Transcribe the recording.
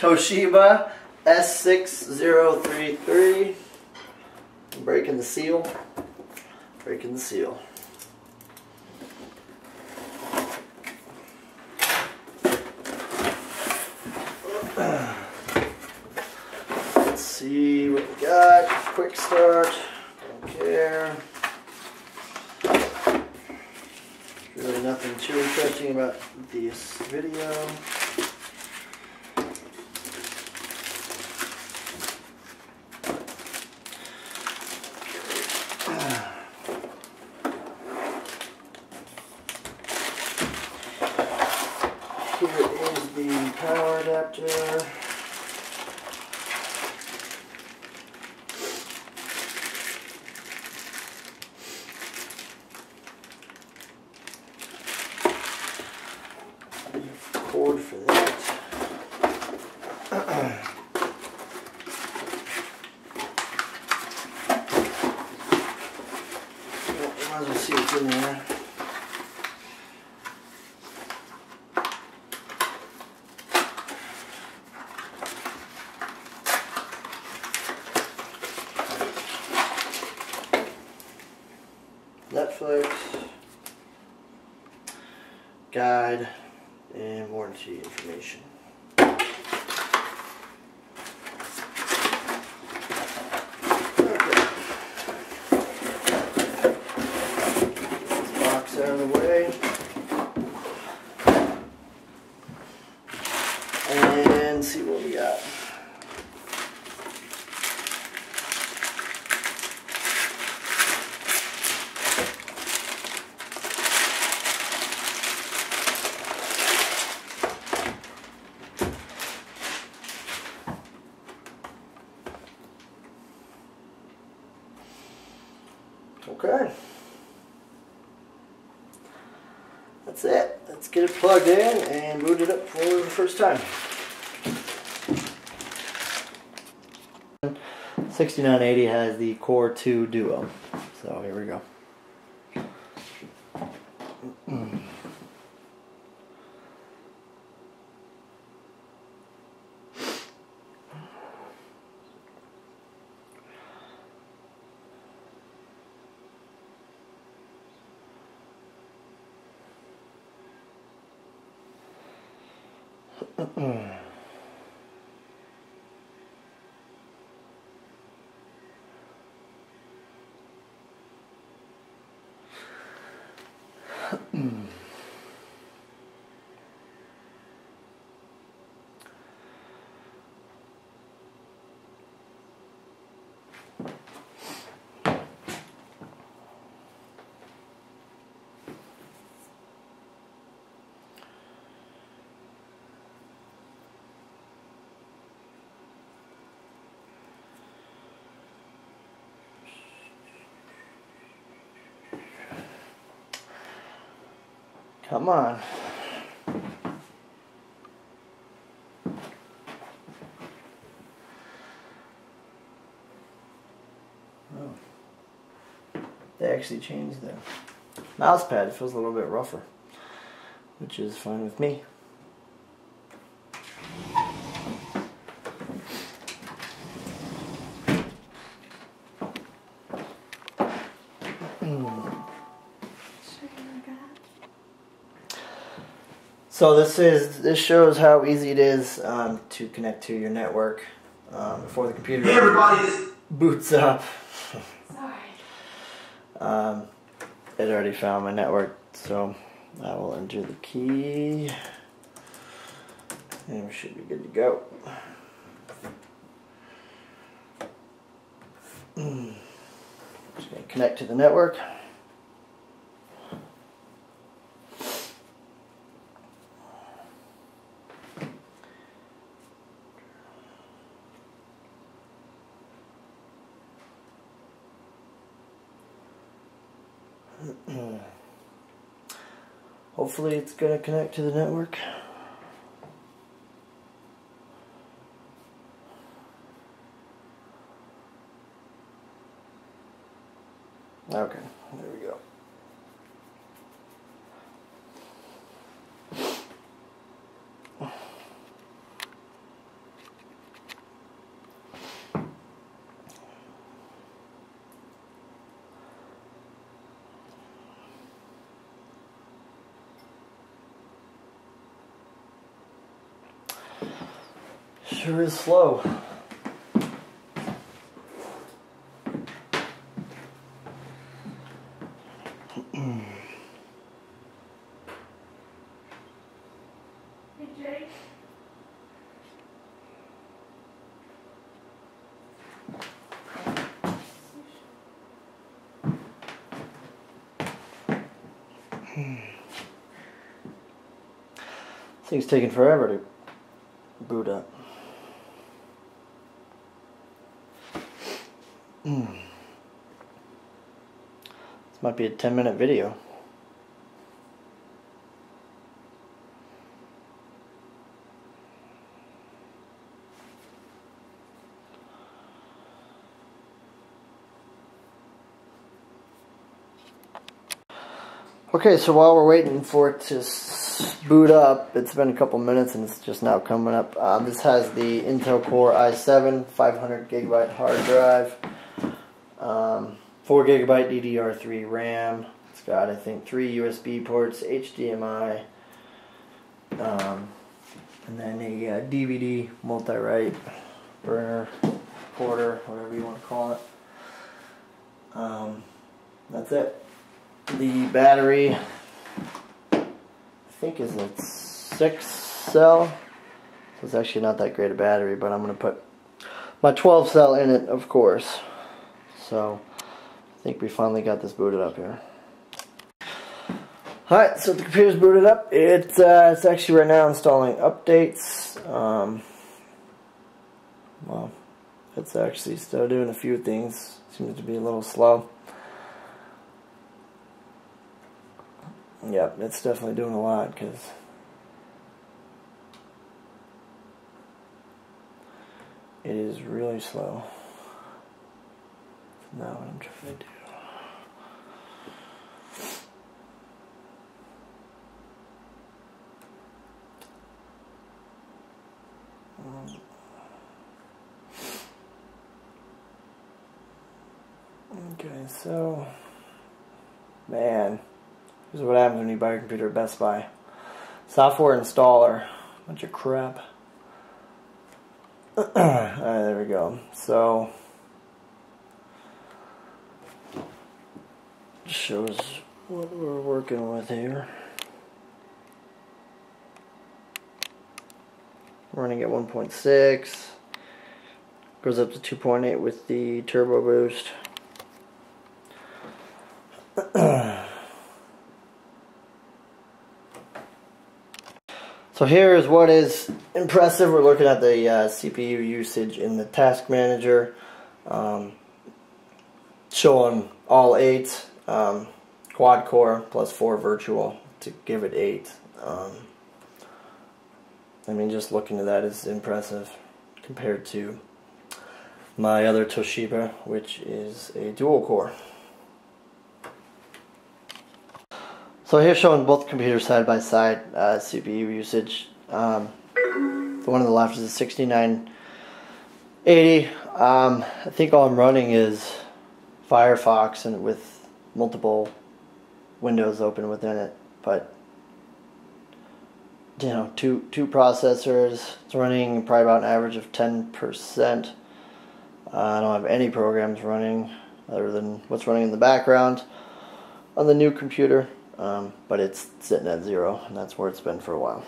Toshiba S6033. Breaking the seal. Breaking the seal. Let's see what we got. Quick start. Don't care. Really nothing too interesting about this video. Here is the power adapter. Cord for that. Well, might as well see what's in there. Netflix, guide, and warranty information. Okay. This box out of the way. And see what we got. Okay. That's it. Let's get it plugged in and boot it up for the first time. 6980 has the Core 2 Duo. So here we go. Mm. Come on. Oh. They actually changed the mouse pad. It feels a little bit rougher, which is fine with me. So this is this shows how easy it is um, to connect to your network um, before the computer Hey everybody, this boots up. Sorry. Um, it already found my network, so I will enter the key, and we should be good to go. Just gonna connect to the network. Hopefully it's gonna connect to the network. Okay, there we go. Sure is slow. Hey Jake. Thing's taking forever to boot up. This might be a 10 minute video. Okay, so while we're waiting for it to boot up, it's been a couple minutes and it's just now coming up. Uh, this has the Intel Core i7 500 gigabyte hard drive, um, 4 gigabyte DDR3 RAM. It's got, I think, three USB ports, HDMI, um, and then a uh, DVD multi-write burner, recorder, whatever you want to call it. Um, that's it the battery I think is a six cell so it's actually not that great a battery but I'm gonna put my 12 cell in it of course so I think we finally got this booted up here. Alright so the computer's booted up. It, uh, it's actually right now installing updates. Um, well it's actually still doing a few things. Seems to be a little slow. Yep, it's definitely doing a lot because it is really slow. Now what I'm trying to do. Um, Okay, so man. This is what happens when you buy a computer at Best Buy. Software installer. Bunch of crap. Alright, there we go. So, shows what we're working with here. Running at 1.6. Goes up to 2.8 with the turbo boost. So here is what is impressive. We're looking at the uh, CPU usage in the task manager. Um, showing all eight um, quad core plus four virtual to give it eight. Um, I mean, just looking at that is impressive compared to my other Toshiba, which is a dual core. So here showing both computers side by side, uh, CPU usage. Um, the one on the left is a 6980. Um, I think all I'm running is Firefox and with multiple windows open within it. But you know, two two processors. It's running probably about an average of 10%. Uh, I don't have any programs running other than what's running in the background on the new computer um, but it's sitting at zero, and that's where it's been for a while.